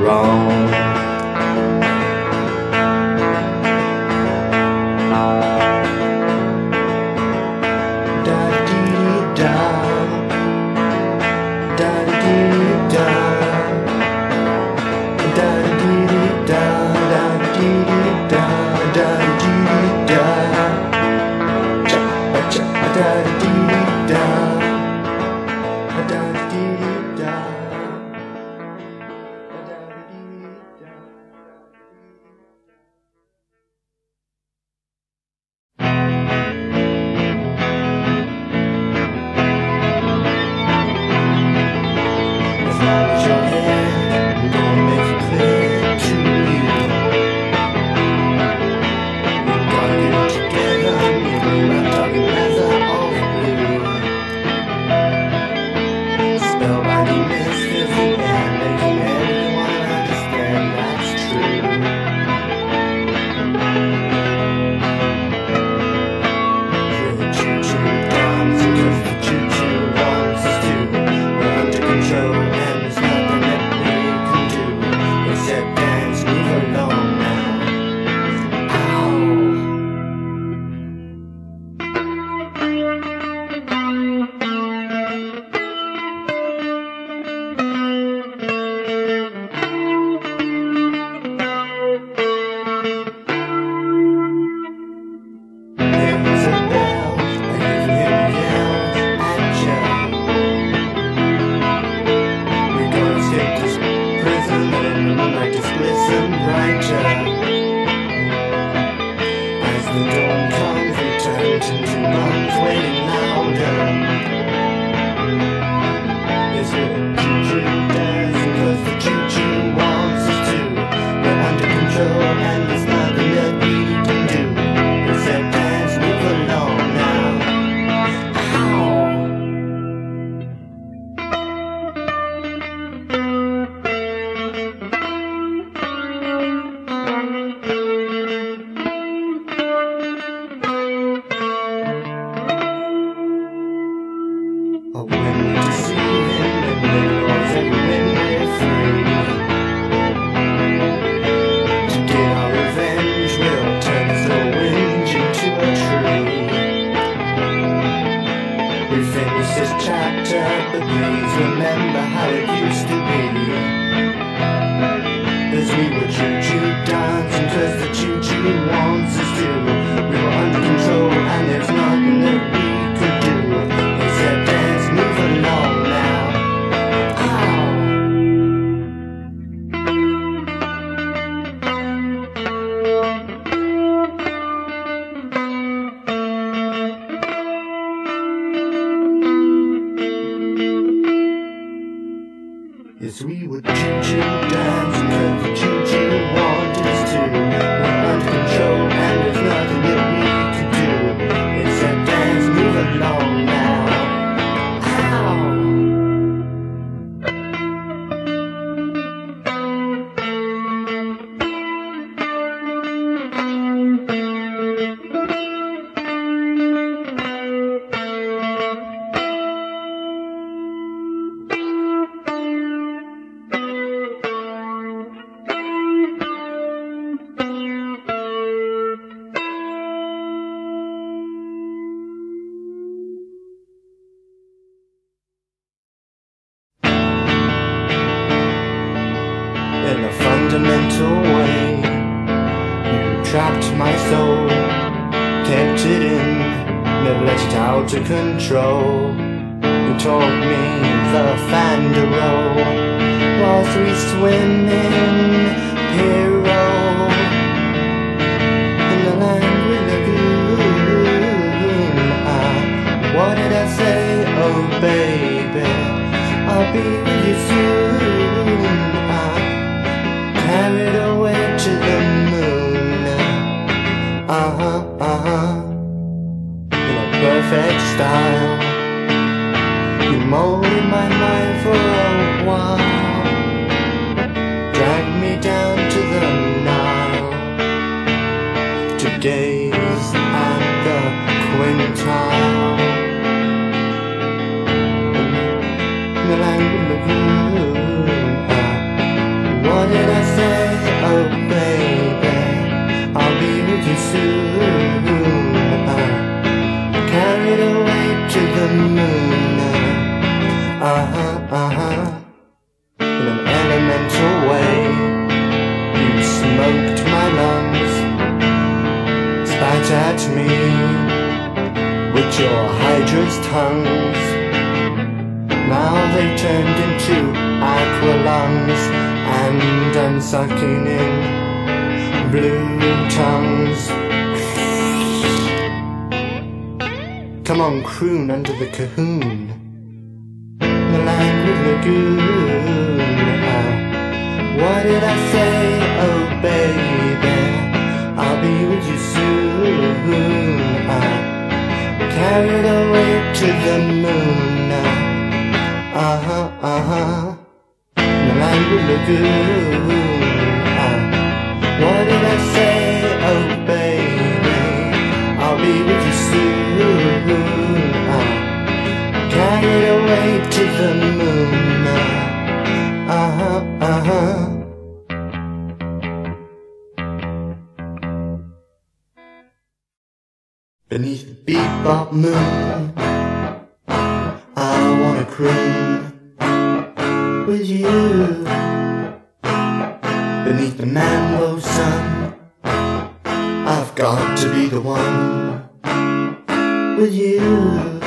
wrong. control. cocoon. The languid lagoon. Oh, uh, what did I say? Oh, baby, I'll be with you soon. I carried away to the moon. Uh huh, uh huh. The languid lagoon. bebop moon. I wanna croon with you beneath the mambo sun. I've got to be the one with you.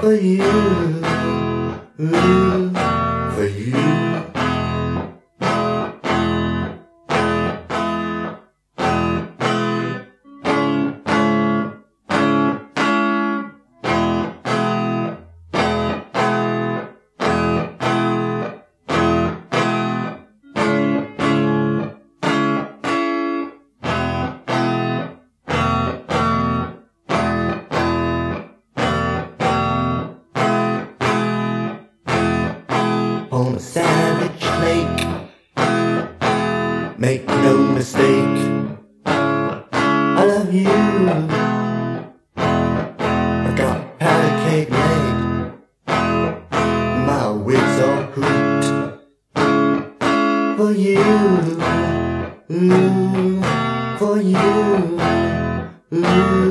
for you, ooh, for you. Ooh.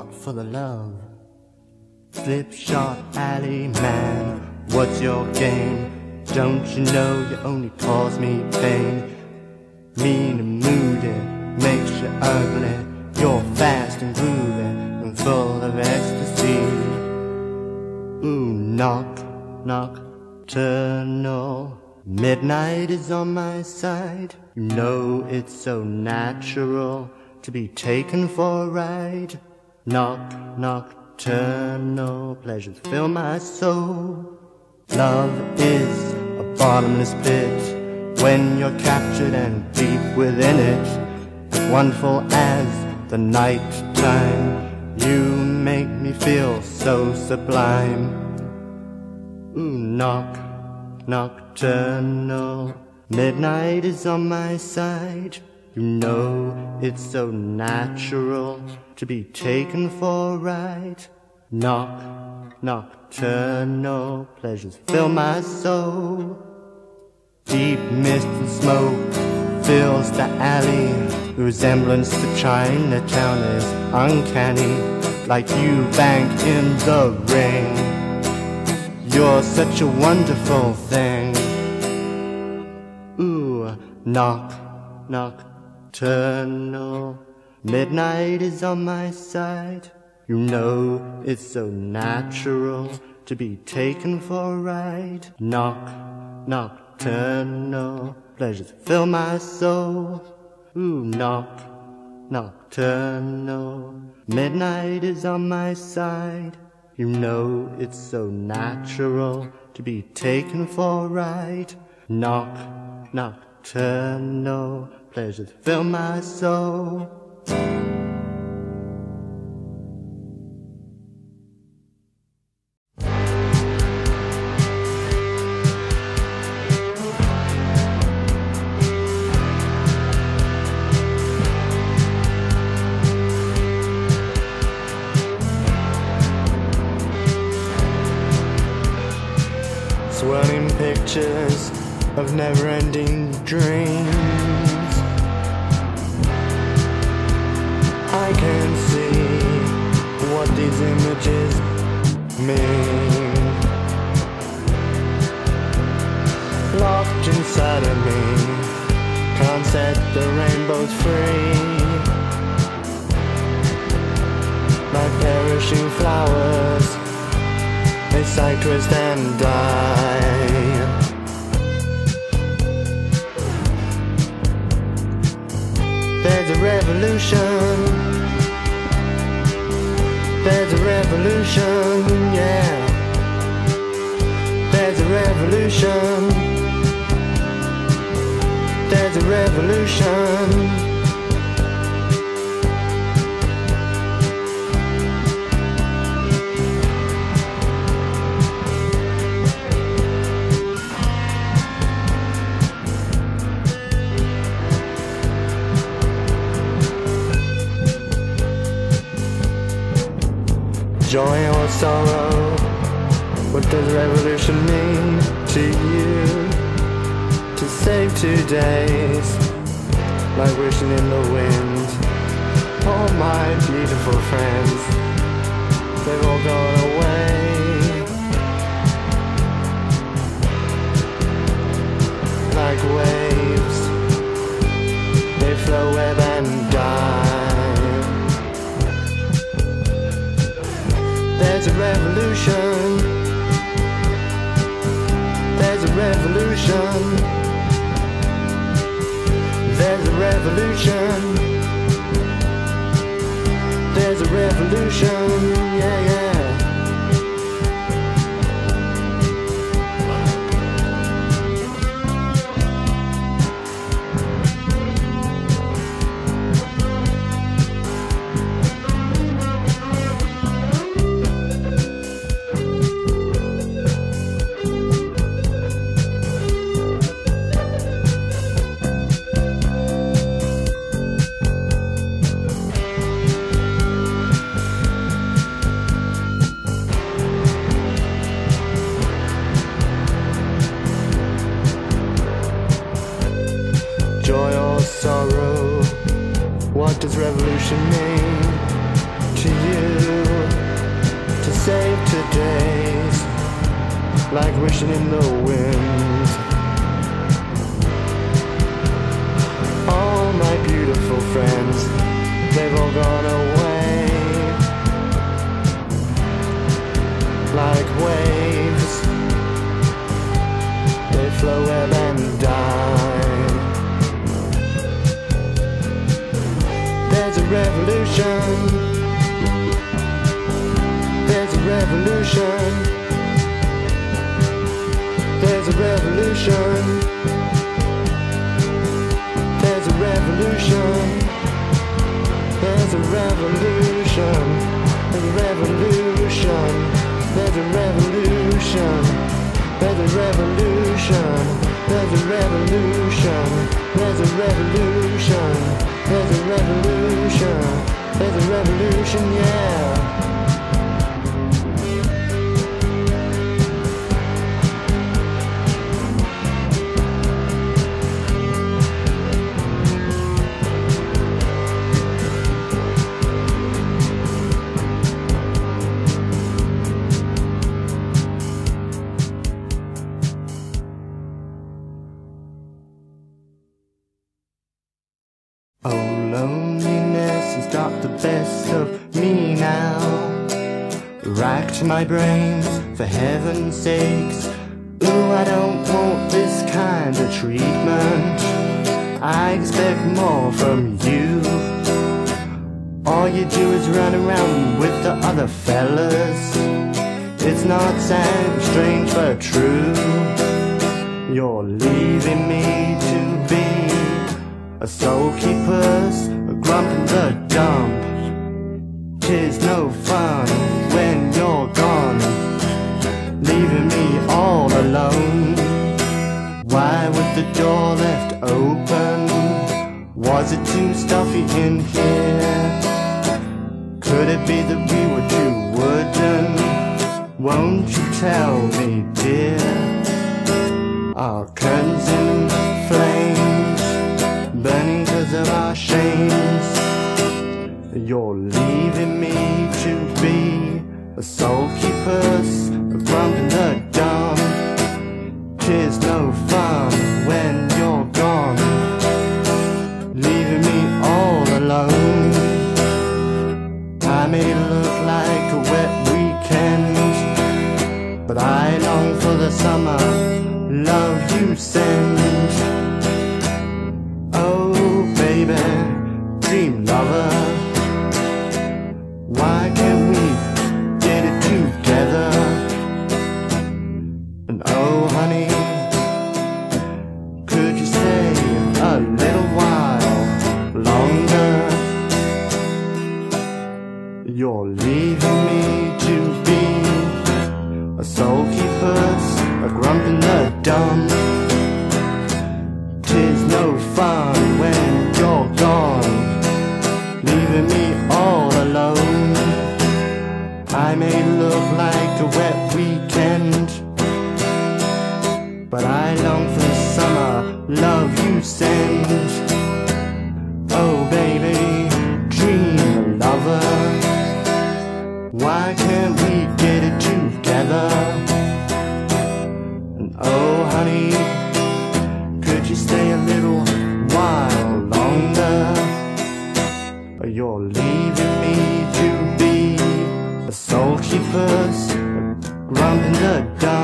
I'm for the love. Slipshod alley man, what's your game? Don't you know you only cause me pain? Mean and moody makes you ugly. You're fast and groovy and full of ecstasy. Ooh, knock, knock, nocturnal. Midnight is on my side. You know it's so natural to be taken for a ride. Knock, nocturnal pleasures fill my soul. Love is a bottomless pit when you're captured and deep within it. Wonderful as the night time, you make me feel so sublime. Ooh, knock, nocturnal. Midnight is on my side. You know it's so natural to be taken for a ride. Knock, nocturnal pleasures fill my soul. Deep mist and smoke fills the alley. Resemblance to Chinatown is uncanny, like you bank in the ring. You're such a wonderful thing. Ooh, knock, knock, nocturnal. Midnight is on my side. You know it's so natural to be taken for a ride. Knock, nocturnal. Pleasures fill my soul. Ooh, knock, nocturnal. Midnight is on my side. You know it's so natural to be taken for a ride. Knock, nocturnal. Pleasures fill my soul. I can see what these images mean. Locked inside of me, can't set the rainbows free. Like perishing flowers, they sigh, twist, and die. There's a revolution. There's a revolution, yeah. There's a revolution. There's a revolution. Sorrow, what does revolution mean to you? To save two days, like wishing in the wind. All my beautiful friends, they've all gone away. Like waves, they flow where and die. There's a revolution. There's a revolution. There's a revolution. There's a revolution. Yeah, yeah. My brains, for heaven's sakes. Ooh, I don't want this kind of treatment. I expect more from you. All you do is run around with the other fellas. It's not sad, strange, but true. You're leaving me to be a soul puss, a grump in the dump. Tis no fun when you're gone, leaving me all alone. Why was the door left open? Was it too stuffy in here? Could it be that we were too wooden? Won't you tell me, dear? Our curtains in flames burning cause of our shames. You're leaving me to be a sulky puss, a grump in the dump. Tis no fun when you're gone, leaving me all alone. I may look like a wet weekend, but I long for the summer love you send. Soul keepers rump the dark.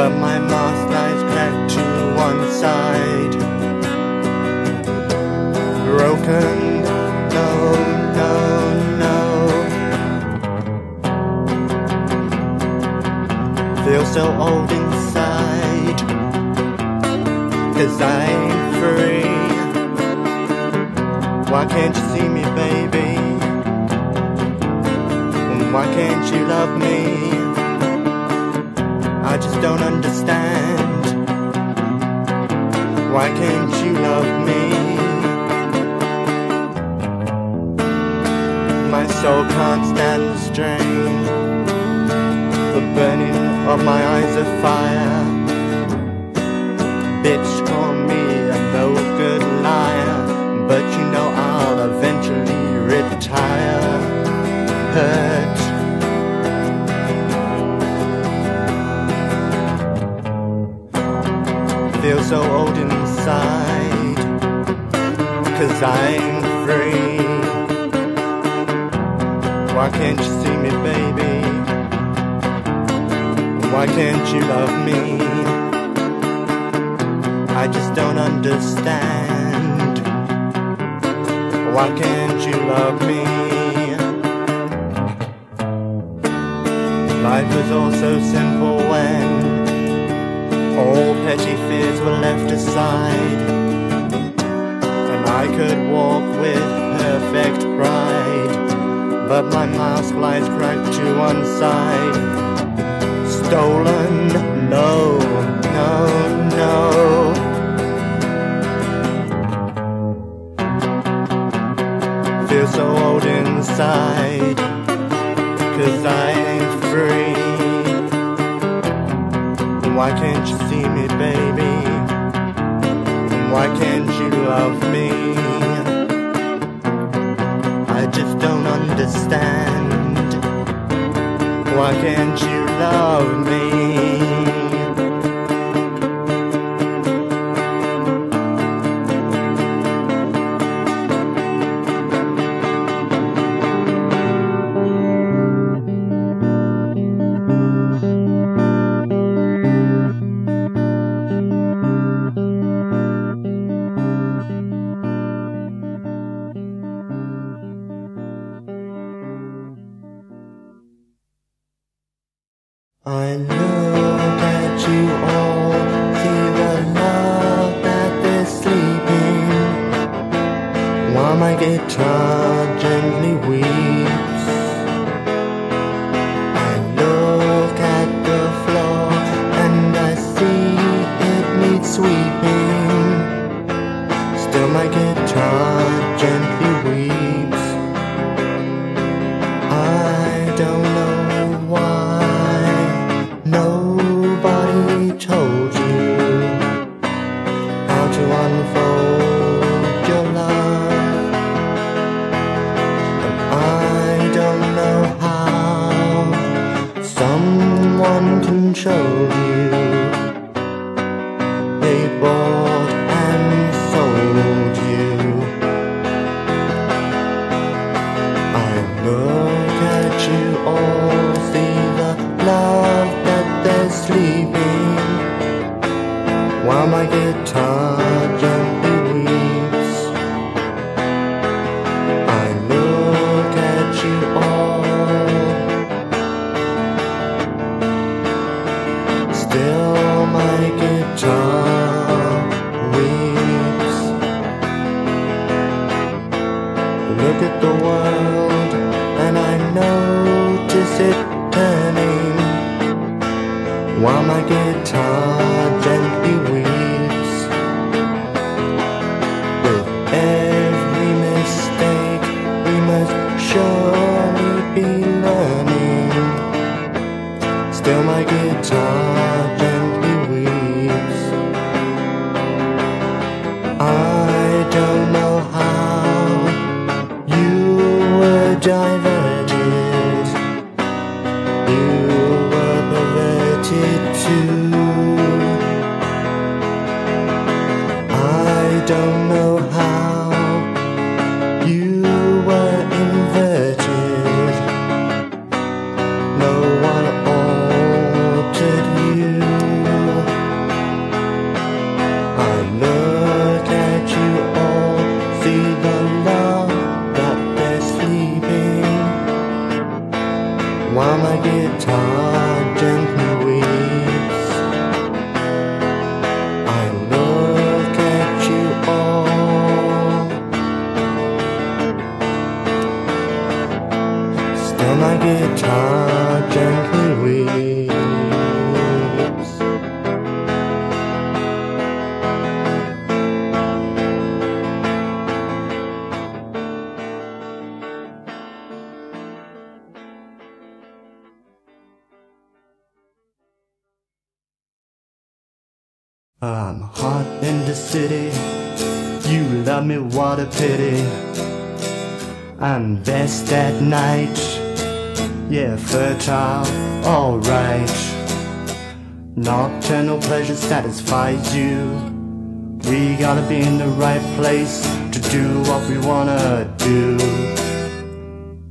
But my mouth lies cracked to one side. Broken, no, no, no. Feel so old inside. Cause I ain't free. Why can't you see me, baby? Why can't you love me? I just don't understand. Why can't you love me? My soul can't stand the strain. The burning of my eyes of fire. So old inside. Cause I'm free. Why can't you see me, baby? Why can't you love me? I just don't understand. Why can't you love me? Life was all so simple when all petty fears were left aside. And I could walk with perfect pride. But my mask lies cracked to one side. Stolen, no, no, no. Feel so old inside, cause I ain't free. Why can't you see me, baby? Why can't you love me? I just don't understand. Why can't you love me? Guitar gently weeps. My guitar I'm hot in the city. You love me, what a pity. I'm best at night. Yeah, fertile, alright. Nocturnal pleasure satisfies you. We gotta be in the right place to do what we wanna do.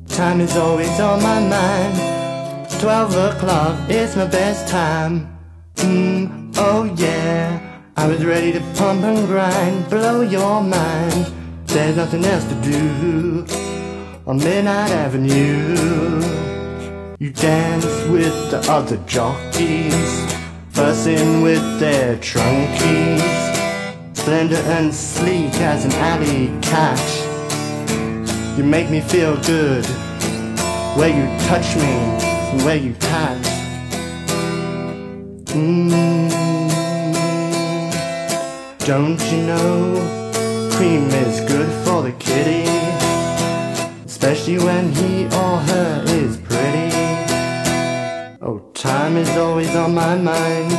Time is always on my mind. Twelve o'clock is my best time. Mm, oh yeah. I was ready to pump and grind, blow your mind. There's nothing else to do on Midnight Avenue. You dance with the other jockeys, fussing with their trunkies. Slender and sleek as an alley cat. You make me feel good where you touch me where you pat. Don't you know cream is good for the kitty? Especially when he or her is pretty. Oh, time is always on my mind.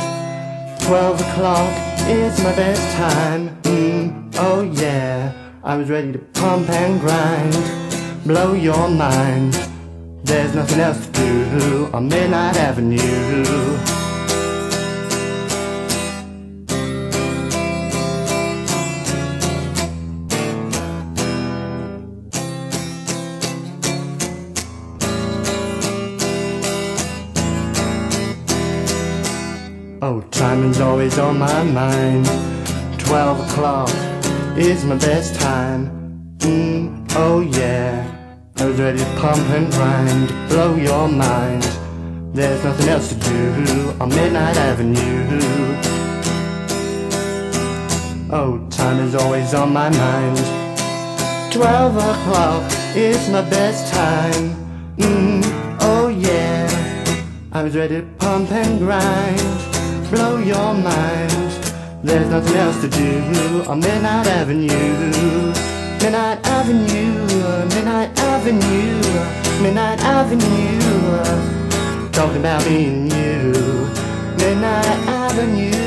Twelve o'clock is my best time. Mm, oh yeah, I was ready to pump and grind. Blow your mind. There's nothing else to do on Midnight Avenue. Time is always on my mind. Twelve o'clock is my best time. Mm, oh yeah, I was ready to pump and grind, blow your mind. There's nothing else to do on Midnight Avenue. Oh, time is always on my mind. Twelve o'clock is my best time. Mm, oh yeah, I was ready to pump and grind blow your mind. There's nothing else to do on Midnight Avenue. Midnight Avenue, Midnight Avenue, Midnight Avenue. Talking about me and you. Midnight Avenue.